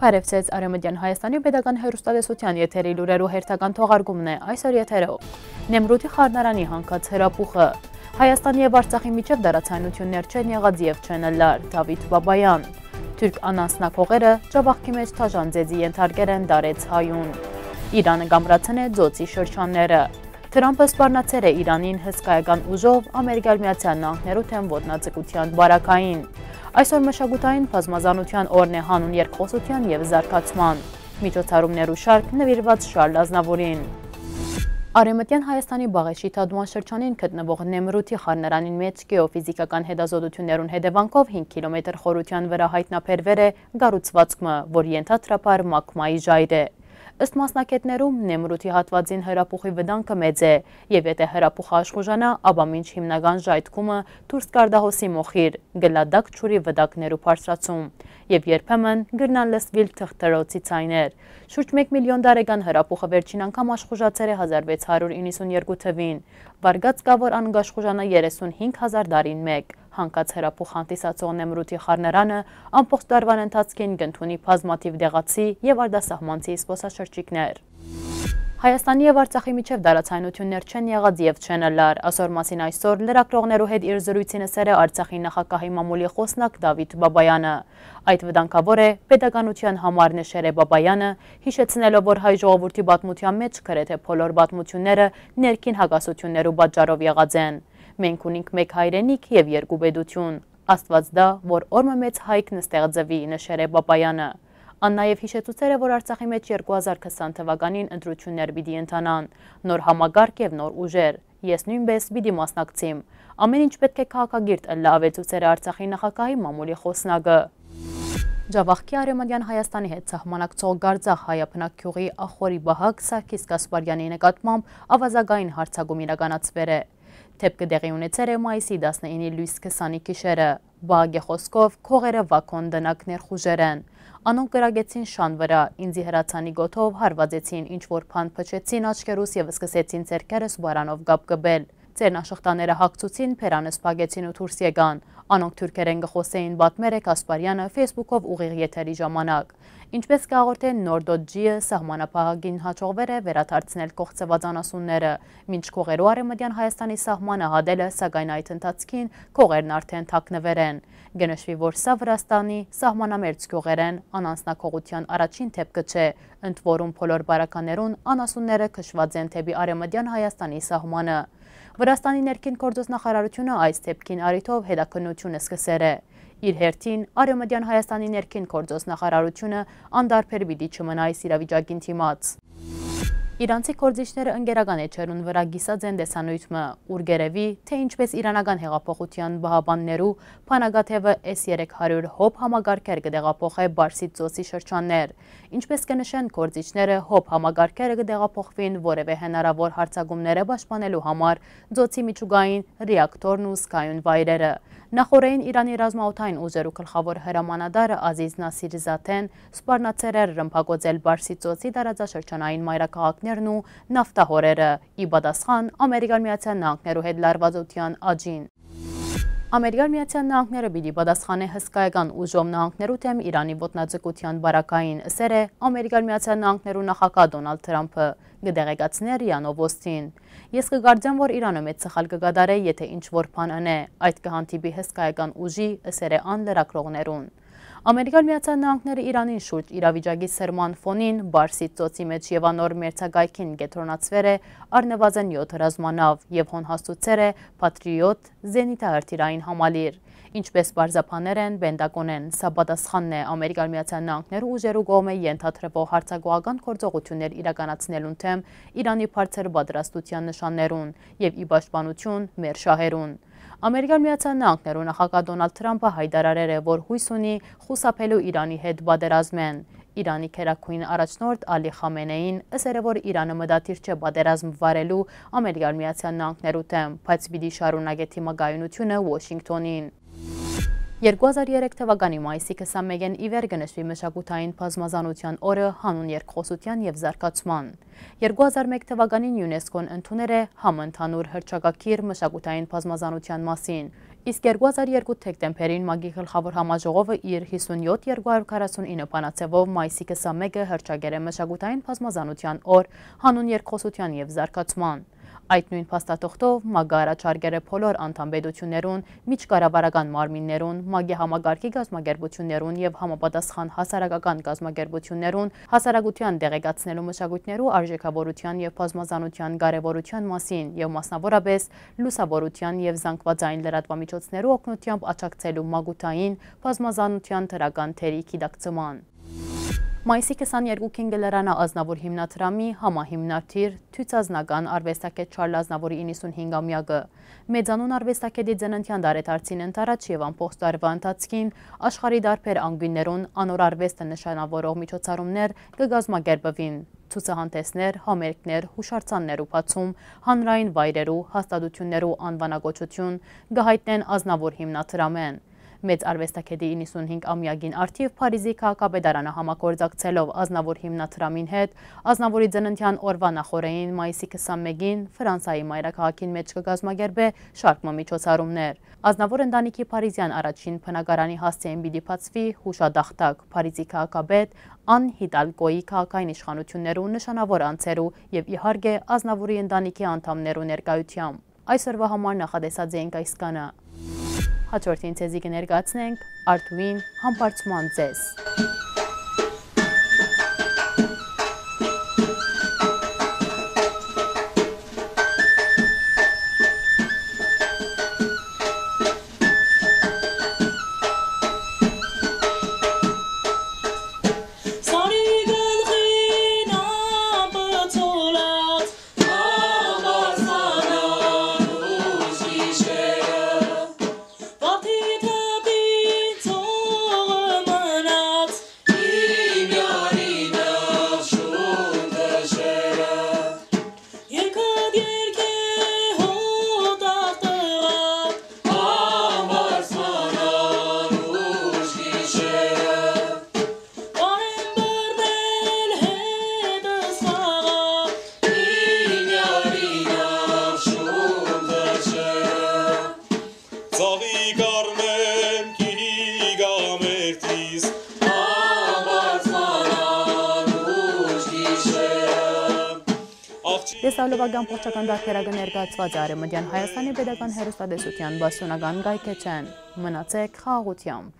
Փարեվցեց Արեմդյան Հայաստանի Պետական Հերոստատեսության եթերի լուրերու հերթական թողարկումն է այսօր եթերով։ Նեմրութի խառնարանի հանգած հրապուխը Հայաստանի եւ Արցախի միջև դարացայնություններ չեն եղած եւ չեն լար Դավիթ Բաբայան։ Թուրք անանցնակողերը ճավախքի մեջ թաժան ձեզի ենթարկեր են դարեց հայուն։ Իրանը գամրացն է ձոցի շրջանները։ Թրամպը սպառնացել է Իրանին հսկայական ուժով Ամերիկայի Միացյալ Նահանգներու թեմ ոտնացկության բարակային։ Այսօր մշակութային բազմազանության օրն է հանուն երկխոսության եւ զարգացման։ Միջոցառումներու շարք նվիրված Շարլ Ազնավուրին։ Արեմտյան Հայաստանի Բաղեշի թադման շրջանին գտնվող Նեմրութի խառնարանին մեջ գեոֆիզիկական հետազոտություններուն հետևանքով 5 կիլոմետր խորության վրա հայտնաբերվել է գառուցվածքը, որ ենթադրաբար մակմայի ժայր է։ Ըստ մասնակետներում Նեմրութի հատվածին հրապուխի վդանքը մեծ է և եթե հրապուխը աշխուժանա, ապա մինչ հիմնական ժայթքումը դուրս կարդահոսի մոխիր, գլադակ չուրի վդակներու բարձրացում և երբեմն գրնան լսվիլ թղթրոցի ցայներ։ Շուրջ 1 միլիոն դարեգան հրապուխը վերջին անգամ աշխուժացել է 1692 թվին։ Վարգած կա, որ անգաշխուժանա 35 հազար դարին մեկ հանկած հրապուխ հանդիսացող նեմրութի խարներանը ամպողջ դարվան ընթացքին գնդունի պազմատիվ դեղացի և արդասահմանցի սպոսաշրջիկներ։ Հայաստանի և Արցախի միջև դարացայնություններ չեն եղած և չեն լար, ասոր մասին այսօր լրակրողներու հետ իր զրույցին սեր է Արցախի նախակահի մամուլի խոսնակ Դավիթ Բաբայանը։ Այդ վդանքավոր է պետականության համար նշեր է Բաբայանը, հիշեցնելով, որ հայ ժողովորդի բատմության մեջ կրեթե փոլոր բատմությունները ներքին հագասություններու բատճարով եղած են։ Մենք ունինք մեկ հայրենիք և երկու բեդություն։ Աստված դա, որ օրմը մեծ հայքն ստեղծվի, նշեր է Բապայանը։ Ան նաև հիշեցուցեր է, որ Արցախի մեջ 2020 թվականին ընտրություններ պիտի ընթանան, նոր համագարկ եւ նոր ուժեր։ Ես նույնպես պիտի մասնակցիմ։ Ամեն ինչ պետք է քաղաքագիրտ ըլլա ավեցուցեր է Արցախի նախագահի մամուլի խոսնագը։ Ջավախքի արեմադյան Հայաստանի հետ սահմանակցող գարձախ հայապնակ քյուղի ախորի բահակ Սարգիս Կասպարյանի նկատմամբ ավազագային հարցագում իրականացվեր է։ Թեպքը դեղի ունեցեր է մայիսի 19-ի լույս 20-ի կիշերը, բաղագե խոսքով քողերը վակոն դնակներ խուժեր են։ Անոնք կրագեցին շան վրա, ինձի հրացանի գոթով հարվածեցին, ինչ որ պան պչեցին աչկերուս և սկսեցին ծերկերս բարանով գապ գբել։ Ձերնաշղտաները հակցուցին, պերանը սպագեցին ու թուրս եկան։ Անոնք թուրքերեն գխոսեին բատմեր է Կասպարյանը Facebook-ով ուղիղ եթերի ժամանակ։ Ինչպես կաղորդեն նորդոջիը սահմանապահագին հաճողվեր է վերաթարցնել կողցված անասունները, մինչ կողերու արեմդյան Հայաստանի սահմանը հադելը, սագայն այդ ընթացքին կողերն արդեն թակնվեր են։ Գնշվի, որ սա Վրաստանի սահմանամերց կողեր են, անանցնակողության առաջին թեպքը չէ, ընդ որում փոլոր բարականերուն անասունները կշված են թեպի արեմդյան Հայաստանի սահմանը։ Վրաստանի ներքին կորդոս նախարարությունը այս թեպքին արիթով հետաքննությունը սկսեր է։ Իր հերթին Արյոմդյան Հայաստանի ներքին կործոս նախարարությունը անդարբեր բիդի չմնա այս իրավիճակին թիմաց։ Իրանցի կորձիչները ընգերական էջերուն վրա գիսած են դեսանույթմը, ուր գերևի, թե ինչպես իրանական հեղափոխության բահաբաններու պանագաթևը S300 հոպ համագարկեր գդեղափոխ է բարսի ծոցի շրջաններ։ Ինչպես կնշեն կորձիչները հոպ համագարկերը գդեղափոխվին որևէ հնարավոր հարցագումները պաշտպանելու համար ձոցի միջուգային ռեակտորն ու սկայուն վայրերը։ Նախորեին Իրանի ռազմաութային ուժերու գլխավոր հրամանադարը Ազիզ Նասիր Զաթեն սպառնացեր էր ռմբակոծել Բարսի ծոցի տարածաշրջանային մայրաքաղաքներ կոմպանիաներն ու նավտահորերը, ի բադասխան Ամերիկան Միացյալ Նահանգներու հետ լարվածության աճին։ Ամերիկան Միացյալ Նահանգները պիտի պատասխանե հսկայական ուժով նահանգներու թեմ Իրանի ոտնաձգության բարակային ըսեր է Ամերիկան Միացյալ Նահանգներու նախագահ Դոնալդ Թրամփը գդեղեկացներ Յանով Ոստին։ Ես կգարձեմ, որ Իրանը մեծ սխալ կգադարե, եթե ինչ որ բան անե, այդ կհանդիպի հսկայական ուժի ըսեր է ան լրակրողներուն։ Ամերիկան միացան նահանգները Իրանին շուրջ իրավիճակի սրման ֆոնին բարսի ծոցի մեջ և անոր մերցագայքին գետրոնացվեր է արնվազեն 7 հրազմանավ և հոն հաստուցեր է պատրիոտ զենիտահրթիրային համալիր։ Ինչպես բարզապաներ են, բենդակոն են, սա բադասխանն է Ամերիկան միացան նահանգները ուժերու գոմ է ենթադրվող հարցագողական կործողություններ իրականացնելուն թեմ Իրանի պարցեր բադրաստության նշաններուն և ի բաշտպանություն մեր շահերուն։ Ամերիկան Միացյալ Նահանգներու նախագահ Դոնալդ Թրամփը հայտարարել է, որ հույս ունի խուսափելու Իրանի հետ պատերազմեն։ Իրանի քերակույն առաջնորդ Ալի Խամենեին ըսել է, որ Իրանը մտադիր չէ պատերազմ վարելու Ամերիկան Միացյալ Նահանգներու դեմ, բայց պիտի շարունակե թիմակայունությունը Վաշինգտոնին։ 2003 թվականի մայիսի 21-ին իվեր գնշվի մշակութային բազմազանության օրը հանուն երկխոսության և զարգացման։ 2001 թվականին ՅՈՒՆԵՍԿՕ-ն ընդուներ է համընդհանուր հռչակագիր մշակութային բազմազանության մասին, Իսկ 2002 թեկտեմբերին մագի գլխավոր համաժողովը իր 57-249 պանացևով մայիսի 21-ը հրճագեր է մշագութային պազմազանության օր հանուն երկխոսության և զարկացման։ Այդ նույն փաստաթղթով ՄԱԳ-ը առաջարկել է բոլոր անդամբեդություններուն, միջկառավարական մարմիններուն, ՄԱԳ-ի համագարկի գազམ་ագերբություններուն եւ համապատասխան հասարակական գազམ་ագերբություններուն հասարակության դեղեկացնելու մշակույթներու արժեքավորության եւ բազմազանության կարեւորության մասին եւ մասնավորապես լուսավորության եւ զանգվածային լրատվամիջոցներու օգնությամբ աջակցելու մագութային բազմազանության դրական թերի գիտակցման։ Մայիսի 22-ին գլերանա ազնավոր հիմնադրամի համահիմնարդիր թույցազնական արվեստակետ Չարլ Ազնավորի 95-ամյակը մեծանուն արվեստակետի ձնընթյան դարետարցին ընտարաչ և ամպողջ տարվա ընթացքին աշխարի դարբեր անգույներուն անոր արվեստը նշանավորող միջոցառումներ կգազմագերբվին ցուցահանդեսներ, համերգներ, հուշարձաններ ու բացում, հանրային վայրերու, հաստատություններու անվանակոչություն, գահիտնեն ազնավոր հիմնադրամեն մեծ արվեստակետի 95 ամյակին արդիվ Փարիզի քաղաքապետարանը համագործակցելով Ազնավոր հիմնադրամին հետ Ազնավորի ծննդյան օրվա նախորդին մայիսի 21-ին Ֆրանսայի մայրաքաղաքին մեջ կգազմագերբե շարք միջոցառումներ։ Ազնավոր ընտանիքի Փարիզյան առաջին բնակարանի հասցեին պիտի բացվի հուշադախտակ Փարիզի քաղաքապետ Ան Հիդալգոյի քաղաքային իշխանություններու նշանավոր անձերու եւ իհարկե Ազնավորի ընտանիքի անդամներու ներկայությամբ։ Այսօրվա համար նախադեսած էինք այս կանը։ Հաջորդին ձեզի կներկացնենք արդուին համբարձման ձեզ։ Լեսալովագան փոխչական դարբերակը ներկայացված է Արեմդյան Հայաստանի Պետական Հերոստատեսության բասոնական գայքեչեն։ Մնացեք խաղաղությամբ։